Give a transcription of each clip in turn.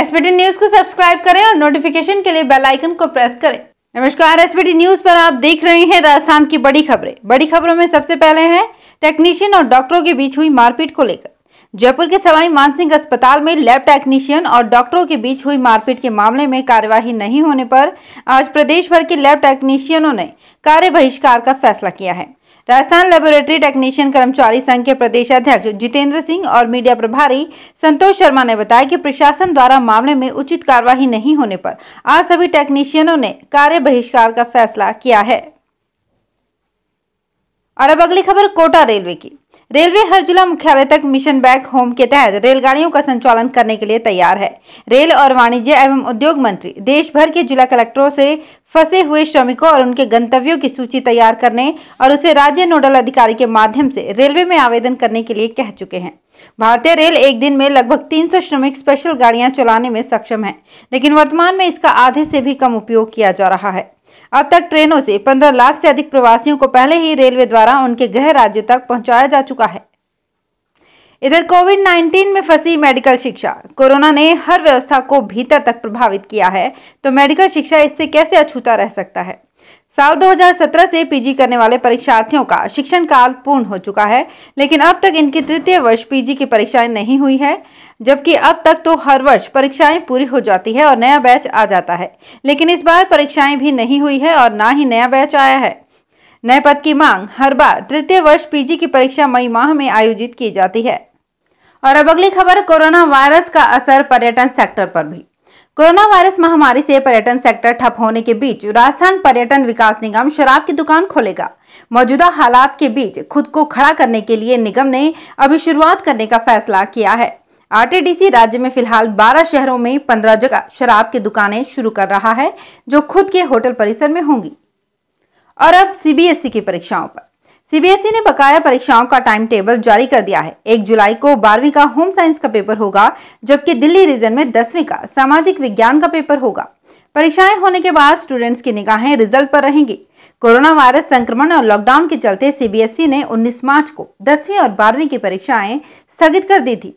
SPT news को subscribe करें और नोटिफिकेशन के लिए बेल आइकन को प्रेस करें। नमस्कार एसपीटी न्यूज़ पर आप देख रहे हैं राजस्थान की बड़ी खबरें। बड़ी खबरों में सबसे पहले है टेक्नीशियन और डॉक्टरों के बीच हुई मारपीट को लेकर। जयपुर के सवाई मानसिंह अस्पताल में लैब टेक्नीशियन और डॉक्टरों के बीच हुई मारपीट के मामले में कार्यवाही नहीं होने पर आज प्रदेश भर के लैब टेक्नीशियनों ने कार्य बहिष्कार का फैसला किया है। राजस्थान लेबोरेटरी टेक्नीशियन कर्मचारी संघ के प्रदेश अध्यक्ष जितेंद्र सिंह और मीडिया प्रभारी संतोष शर्मा ने बताया कि प्रशासन द्वारा मामले में उचित कार्यवाही नहीं होने पर आज सभी टेक्नीशियनों ने कार्य बहिष्कार का फैसला किया है। और अब अगली खबर कोटा रेलवे की। रेलवे हर जिला मुख्यालय तक मिशन बैक होम के तहत रेलगाड़ियों का संचालन करने के लिए तैयार है। रेल और वाणिज्य एवं उद्योग मंत्री देश भर के जिला कलेक्टरों से फंसे हुए श्रमिकों और उनके गंतव्यों की सूची तैयार करने और उसे राज्य नोडल अधिकारी के माध्यम से रेलवे में आवेदन करने के लिए कह चुके हैं। भारतीय रेल एक दिन में लगभग 300 श्रमिक स्पेशल गाड़ियाँ चलाने में सक्षम है, लेकिन वर्तमान में इसका आधे से भी कम उपयोग किया जा रहा है। अब तक ट्रेनों से 15 लाख से अधिक प्रवासियों को पहले ही रेलवे द्वारा उनके गृह राज्यों तक पहुँचाया जा चुका है। इधर कोविड 19 में फंसी मेडिकल शिक्षा। कोरोना ने हर व्यवस्था को भीतर तक प्रभावित किया है तो मेडिकल शिक्षा इससे कैसे अछूता रह सकता है? साल 2017 से पीजी करने वाले परीक्षार्थियों का शिक्षण काल पूर्ण हो चुका है, लेकिन अब तक इनकी तृतीय वर्ष पीजी की परीक्षाएँ नहीं हुई है, जबकि अब तक तो हर वर्ष परीक्षाएँ पूरी हो जाती है और नया बैच आ जाता है। लेकिन इस बार परीक्षाएँ भी नहीं हुई है और ना ही नया बैच आया है। नए पद की मांग हर बार तृतीय वर्ष पीजी की परीक्षा मई माह में आयोजित की जाती है। और अब अगली खबर, कोरोना वायरस का असर पर्यटन सेक्टर पर भी। कोरोना वायरस महामारी से पर्यटन सेक्टर ठप होने के बीच राजस्थान पर्यटन विकास निगम शराब की दुकान खोलेगा। मौजूदा हालात के बीच खुद को खड़ा करने के लिए निगम ने अभी शुरुआत करने का फैसला किया है। आरटीडीसी राज्य में फ़िलहाल 12 शहरों में 15 जगह शराब की दुकानें शुरू कर रहा है, जो खुद के होटल परिसर में होंगी। और अब सीबीएसई की परीक्षाओं पर। सीबीएसई ने बकाया परीक्षाओं का टाइम टेबल जारी कर दिया है। एक जुलाई को बारहवीं का होम साइंस का पेपर होगा, जबकि दिल्ली रीजन में दसवीं का सामाजिक विज्ञान का पेपर होगा। परीक्षाएँ होने के बाद स्टूडेंट्स की निगाहें रिज़ल्ट पर रहेंगी। कोरोना वायरस संक्रमण और लॉकडाउन के चलते सीबीएसई ने 19 मार्च को दसवीं और बारहवीं की परीक्षाएँ स्थगित कर दी थी।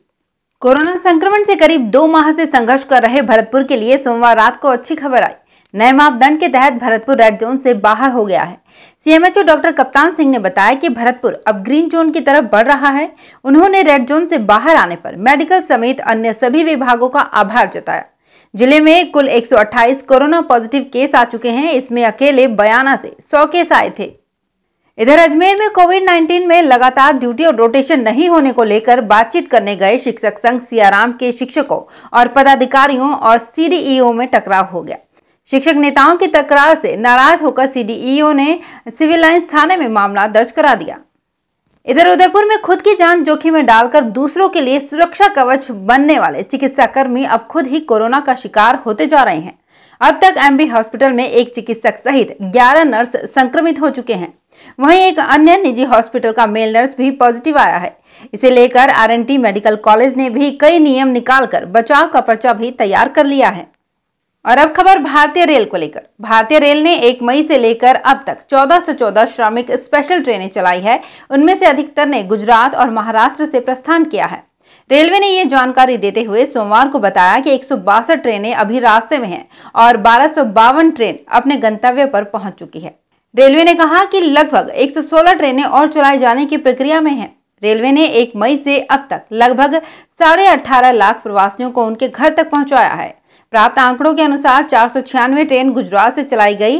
कोरोना संक्रमण से करीब दो माह से संघर्ष कर रहे भरतपुर के लिए सोमवार रात को अच्छी खबर आई। नए मापदंड के तहत भरतपुर रेड जोन से बाहर हो गया है। सीएमएचओ डॉक्टर कप्तान सिंह ने बताया कि भरतपुर अब ग्रीन जोन की तरफ़ बढ़ रहा है। उन्होंने रेड जोन से बाहर आने पर मेडिकल समेत अन्य सभी विभागों का आभार जताया। ज़िले में कुल 128 कोरोना पॉजिटिव केस आ चुके हैं। इसमें अकेले बयाना से 100 केस आए थे। इधर अजमेर में कोविड 19 में लगातार ड्यूटी और रोटेशन नहीं होने को लेकर बातचीत करने गए शिक्षक संघ सियाराम के शिक्षकों और पदाधिकारियों और सीडीईओ में टकराव हो गया। शिक्षक नेताओं की तकरार से नाराज़ होकर सीडीईओ ने सिविल लाइन्स थाने में मामला दर्ज करा दिया। इधर उदयपुर में खुद की जान जोखिम में डालकर दूसरों के लिए सुरक्षा कवच बनने वाले चिकित्सा कर्मी अब खुद ही कोरोना का शिकार होते जा रहे हैं। अब तक एमबी हॉस्पिटल में एक चिकित्सक सहित 11 नर्स संक्रमित हो चुके हैं। वहीं एक अन्य निजी हॉस्पिटल का मेल नर्स भी पॉजिटिव आया है। इसे लेकर आरएनटी मेडिकल कॉलेज ने भी कई नियम निकालकर बचाव का पर्चा भी तैयार कर लिया है। और अब खबर भारतीय रेल को लेकर। भारतीय रेल ने एक मई से लेकर अब तक 14 से 14 श्रमिक स्पेशल ट्रेनें चलाई है। उनमें से अधिकतर ने गुजरात और महाराष्ट्र से प्रस्थान किया है। रेलवे ने ये जानकारी देते हुए सोमवार को बताया कि एक ट्रेनें अभी रास्ते में हैं और बारह ट्रेन अपने गंतव्य पर पहुँच चुकी है। रेलवे ने कहा कि लगभग 116 ट्रेनें और चलाए जाने की प्रक्रिया में हैं। रेलवे ने एक मई से अब तक लगभग साढ़े अठारह लाख प्रवासियों को उनके घर तक पहुँचाया है। प्राप्त आंकड़ों के अनुसार चार सौ छियानवे ट्रेन गुजरात से चलाई गई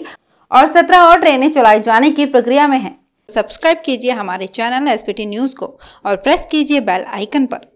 और 17 और ट्रेनें चलाए जाने की प्रक्रिया में है। सब्सक्राइब कीजिए हमारे चैनल एसपीटी न्यूज़ को और प्रेस कीजिए बेल आइकन पर।